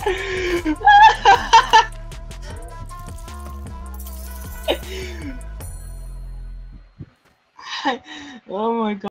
oh my god.